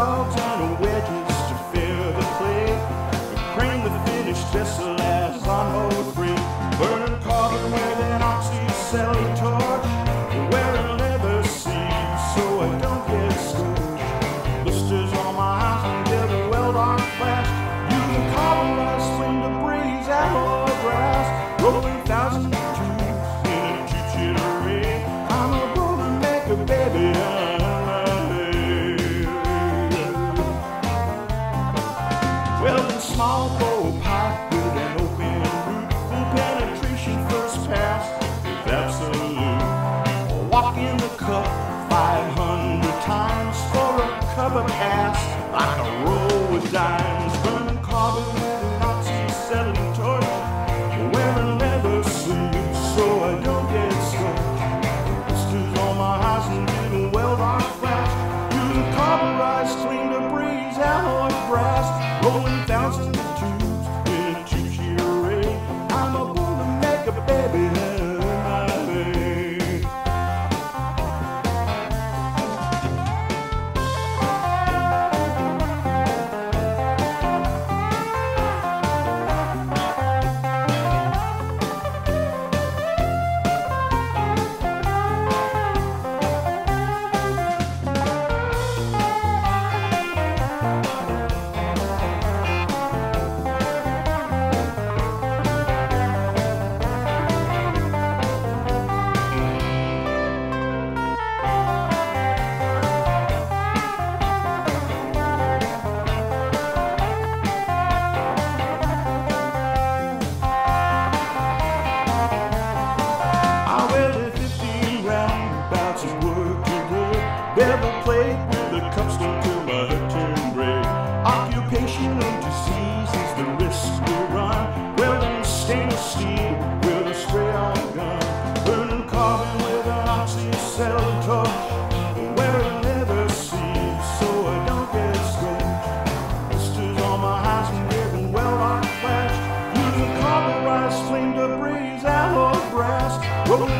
dogs and wedges to fill the plate. We cream the finish vessel as on hold free. Burn cotton with an oxy-acetylene torch. Wear a leather seams so I don't get scorched. Blisters on my eyes and get a weld on flash. of a ass. I roll with dimes. transformation of disease is the risk we run. We're learning stainless steel, we're the straight on gun. Burning carbon with an oxy oxyacetylene torch. Where a leather seems, so I don't get scored. Blisters on my eyes and ribbon, well on flash. Using carborized, flame debris, alloy brass. Rolling